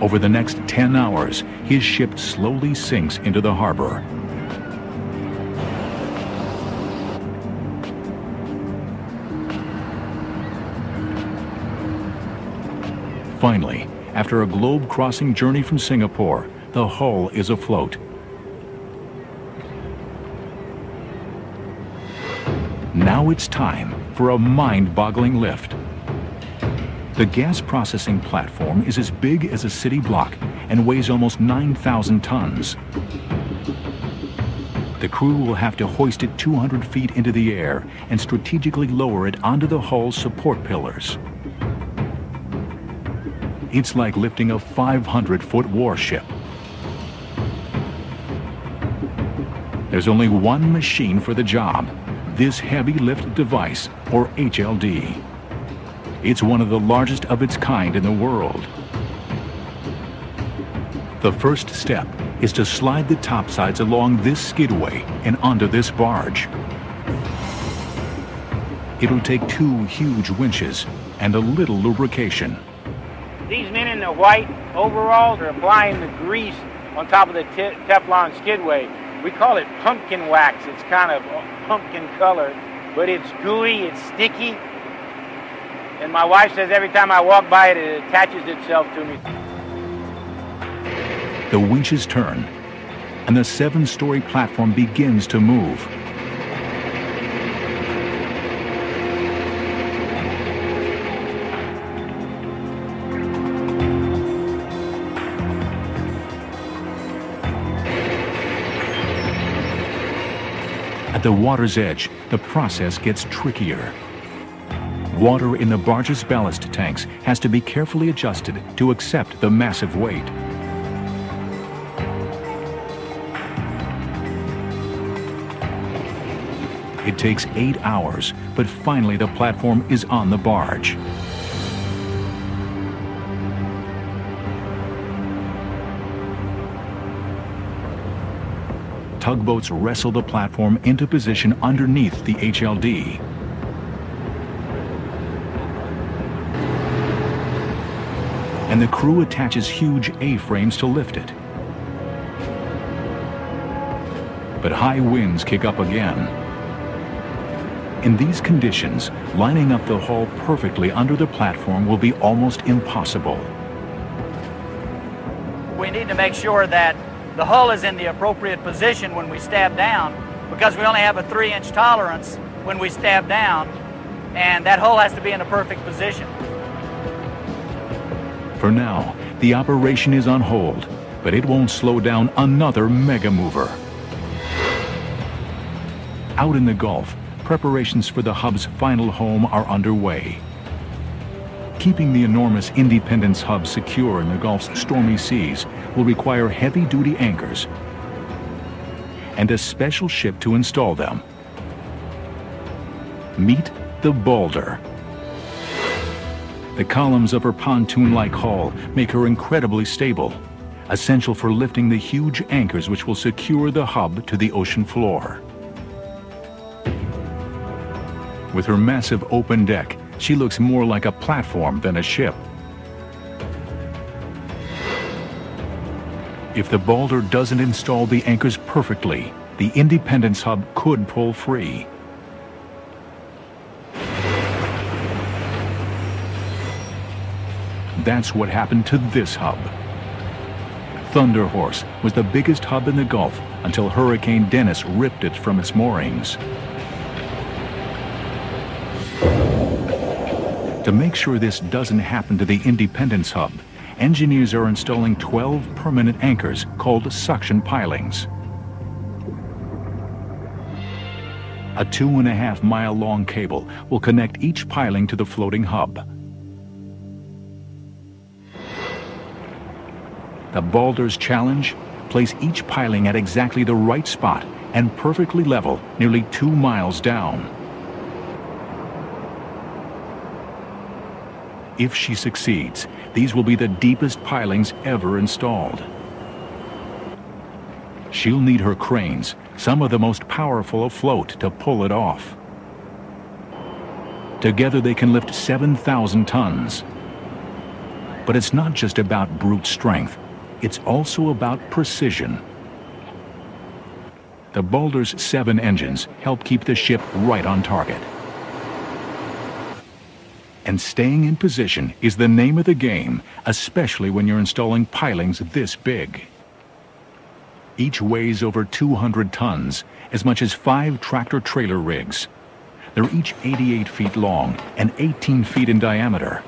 Over the next 10 hours, his ship slowly sinks into the harbor. Finally, after a globe-crossing journey from Singapore, the hull is afloat. Now it's time for a mind-boggling lift. The gas processing platform is as big as a city block and weighs almost 9,000 tons. The crew will have to hoist it 200 feet into the air and strategically lower it onto the hull's support pillars. It's like lifting a 500-foot warship. There's only one machine for the job, this Heavy Lift Device, or HLD. It's one of the largest of its kind in the world. The first step is to slide the topsides along this skidway and onto this barge. It'll take two huge winches and a little lubrication. These men in the white overalls are applying the grease on top of the te Teflon skidway. We call it pumpkin wax. It's kind of pumpkin color, but it's gooey, it's sticky. And my wife says every time I walk by it, it attaches itself to me. The winches turn, and the seven-story platform begins to move. At the water's edge, the process gets trickier. Water in the barge's ballast tanks has to be carefully adjusted to accept the massive weight. It takes eight hours, but finally the platform is on the barge. tugboats wrestle the platform into position underneath the HLD. And the crew attaches huge A-frames to lift it. But high winds kick up again. In these conditions, lining up the hull perfectly under the platform will be almost impossible. We need to make sure that the hull is in the appropriate position when we stab down because we only have a three inch tolerance when we stab down and that hull has to be in a perfect position. For now, the operation is on hold, but it won't slow down another mega mover. Out in the Gulf, preparations for the hub's final home are underway. Keeping the enormous Independence hub secure in the Gulf's stormy seas will require heavy-duty anchors and a special ship to install them. Meet the Balder. The columns of her pontoon-like hull make her incredibly stable, essential for lifting the huge anchors which will secure the hub to the ocean floor. With her massive open deck, she looks more like a platform than a ship. If the Balder doesn't install the anchors perfectly, the Independence hub could pull free. That's what happened to this hub. Thunder Horse was the biggest hub in the Gulf until Hurricane Dennis ripped it from its moorings. To make sure this doesn't happen to the Independence hub, engineers are installing 12 permanent anchors called suction pilings. A two and a half mile long cable will connect each piling to the floating hub. The Balder's challenge? Place each piling at exactly the right spot and perfectly level nearly two miles down. If she succeeds, these will be the deepest pilings ever installed. She'll need her cranes, some of the most powerful afloat, to pull it off. Together they can lift 7,000 tons. But it's not just about brute strength. It's also about precision. The Balder's seven engines help keep the ship right on target. And staying in position is the name of the game, especially when you're installing pilings this big. Each weighs over 200 tons, as much as five tractor-trailer rigs. They're each 88 feet long and 18 feet in diameter.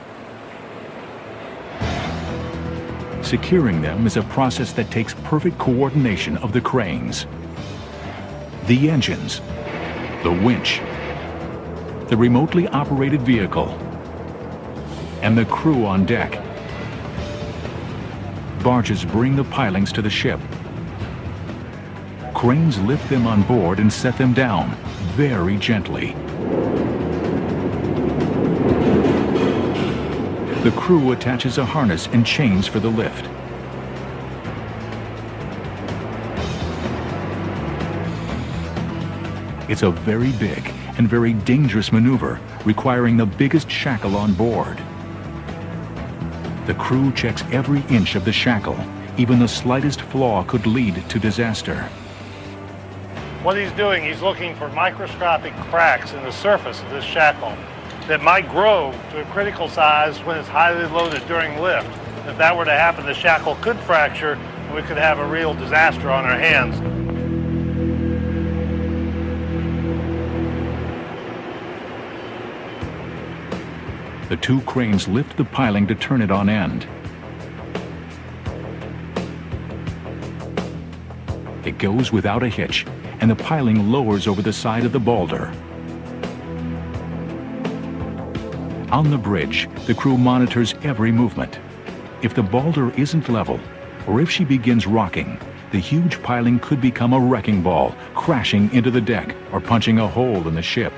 Securing them is a process that takes perfect coordination of the cranes, the engines, the winch, the remotely operated vehicle, and the crew on deck. Barges bring the pilings to the ship. Cranes lift them on board and set them down, very gently. The crew attaches a harness and chains for the lift. It's a very big and very dangerous maneuver, requiring the biggest shackle on board. The crew checks every inch of the shackle. Even the slightest flaw could lead to disaster. What he's doing, he's looking for microscopic cracks in the surface of this shackle that might grow to a critical size when it's highly loaded during lift. If that were to happen, the shackle could fracture and we could have a real disaster on our hands. The two cranes lift the piling to turn it on end. It goes without a hitch, and the piling lowers over the side of the Balder. On the bridge, the crew monitors every movement. If the Balder isn't level, or if she begins rocking, the huge piling could become a wrecking ball, crashing into the deck or punching a hole in the ship.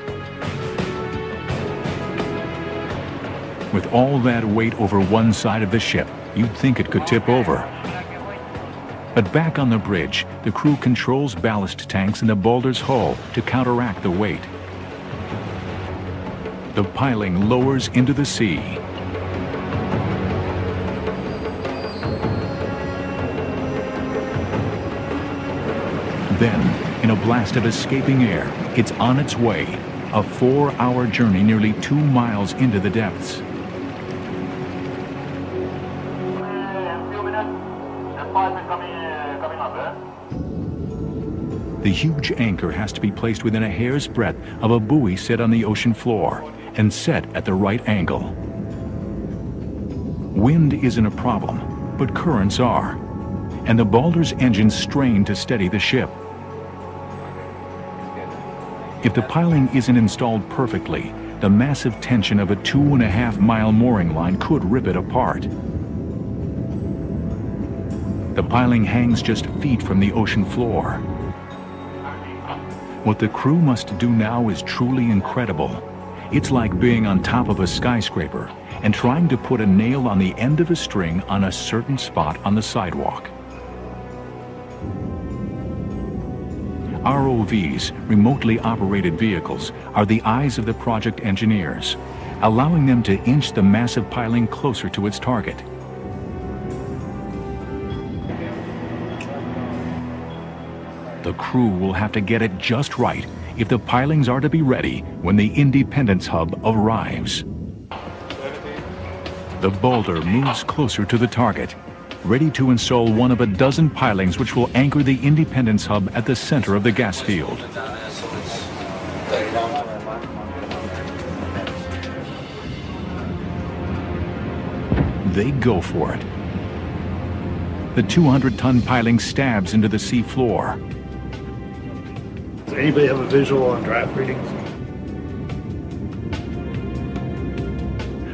With all that weight over one side of the ship, you'd think it could tip over. But back on the bridge, the crew controls ballast tanks in the Balder's hull to counteract the weight. The piling lowers into the sea. Then, in a blast of escaping air, it's on its way, a four-hour journey nearly two miles into the depths. The huge anchor has to be placed within a hair's breadth of a buoy set on the ocean floor and set at the right angle. Wind isn't a problem, but currents are, and the Balder's engines strain to steady the ship. If the piling isn't installed perfectly, the massive tension of a two and a half mile mooring line could rip it apart. The piling hangs just feet from the ocean floor. What the crew must do now is truly incredible. It's like being on top of a skyscraper and trying to put a nail on the end of a string on a certain spot on the sidewalk. ROVs, remotely operated vehicles, are the eyes of the project engineers, allowing them to inch the massive piling closer to its target. The crew will have to get it just right if the pilings are to be ready when the Independence Hub arrives. The Balder moves closer to the target, ready to install one of a dozen pilings which will anchor the Independence Hub at the center of the gas field. They go for it. The 200-ton piling stabs into the sea floor. Does anybody have a visual on draft readings?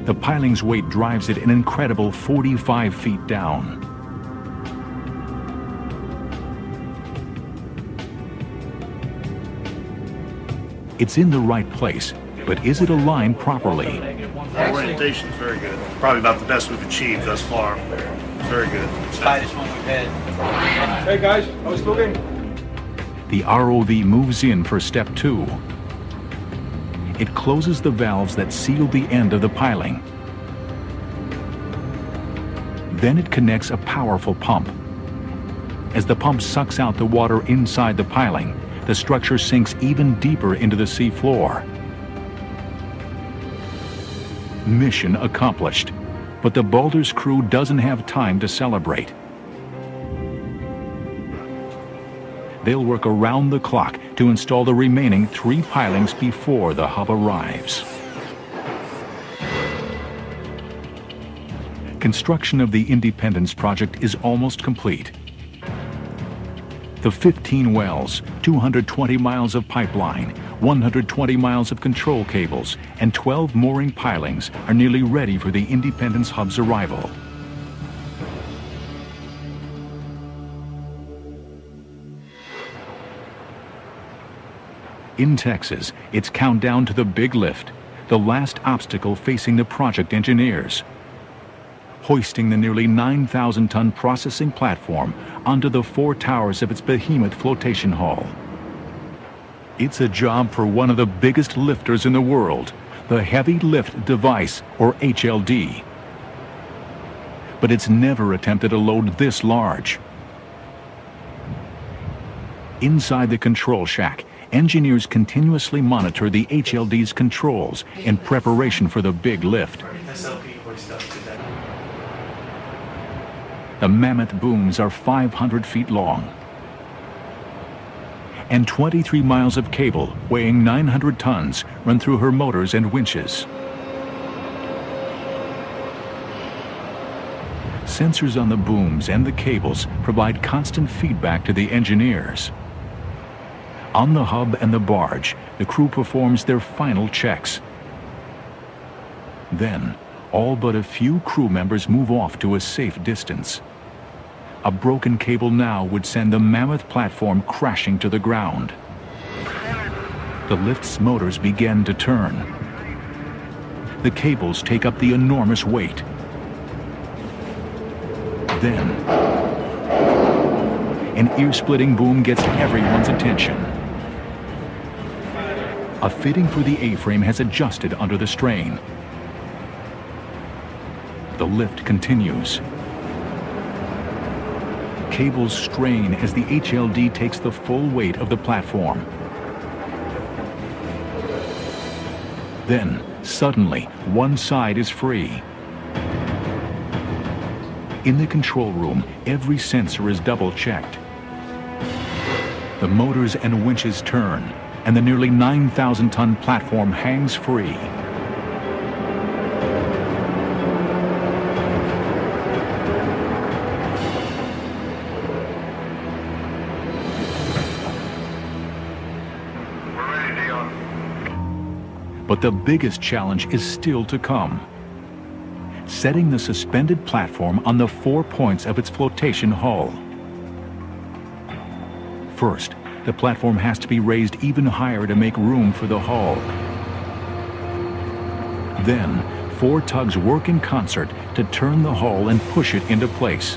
The piling's weight drives it an incredible 45 feet down. It's in the right place, but is it aligned properly? Our orientation is very good. Probably about the best we've achieved thus far. Very good. Tightest one we've had. Hey guys, I was looking. The ROV moves in for step two. It closes the valves that seal the end of the piling. Then it connects a powerful pump. As the pump sucks out the water inside the piling, the structure sinks even deeper into the sea floor. Mission accomplished. But the Balder's crew doesn't have time to celebrate. They'll work around the clock to install the remaining three pilings before the hub arrives. Construction of the Independence project is almost complete. The 15 wells, 220 miles of pipeline, 120 miles of control cables, and 12 mooring pilings are nearly ready for the Independence Hub's arrival. In Texas, it's countdown to the big lift, the last obstacle facing the project engineers. Hoisting the nearly 9,000 ton processing platform onto the four towers of its behemoth flotation hall. It's a job for one of the biggest lifters in the world, the Heavy Lift Device, or HLD. But it's never attempted a load this large. Inside the control shack, engineers continuously monitor the HLD's controls in preparation for the big lift. The mammoth booms are 500 feet long and 23 miles of cable weighing 900 tons run through her motors and winches. Sensors on the booms and the cables provide constant feedback to the engineers. On the hub and the barge, the crew performs their final checks. Then, all but a few crew members move off to a safe distance. A broken cable now would send the mammoth platform crashing to the ground. The lift's motors begin to turn. The cables take up the enormous weight. Then, an ear-splitting boom gets everyone's attention. A fitting for the A-frame has adjusted under the strain. The lift continues cables strain as the HLD takes the full weight of the platform. Then, suddenly, one side is free. In the control room, every sensor is double-checked. The motors and winches turn, and the nearly 9,000-ton platform hangs free. But the biggest challenge is still to come. Setting the suspended platform on the four points of its flotation hull. First, the platform has to be raised even higher to make room for the hull. Then, four tugs work in concert to turn the hull and push it into place.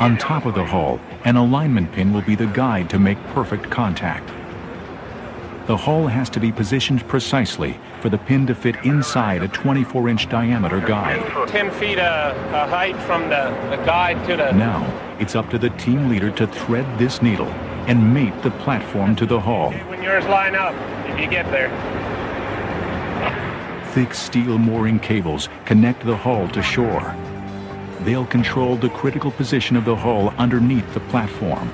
On top of the hull, an alignment pin will be the guide to make perfect contact. The hull has to be positioned precisely for the pin to fit inside a 24-inch diameter guide. 10 feet uh, uh, height from the, the guide to the... Now, it's up to the team leader to thread this needle and mate the platform to the hull. When yours line up, if you get there. Thick steel mooring cables connect the hull to shore. They'll control the critical position of the hull underneath the platform.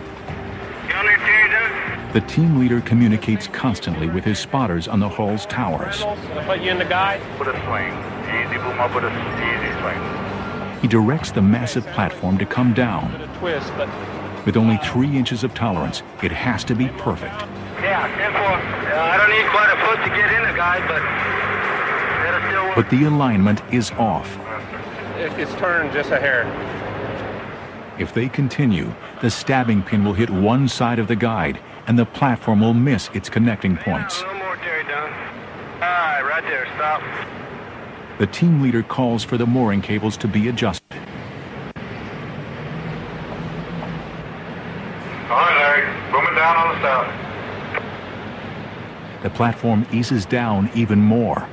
The team leader communicates constantly with his spotters on the hull's towers. Put you in the guide. Put a swing. Easy boom up with a easy swing. He directs the massive platform to come down. With only three inches of tolerance, it has to be perfect. Yeah, 10 4. Uh, I don't need quite a foot to get in the guide, but still. But the alignment is off. it, it's turned just a hair. If they continue, the stabbing pin will hit one side of the guide and the platform will miss its connecting points. A little more, Terry, down. All right, right there. Stop. The team leader calls for the mooring cables to be adjusted. All right, Larry. Booming down on the south. The platform eases down even more.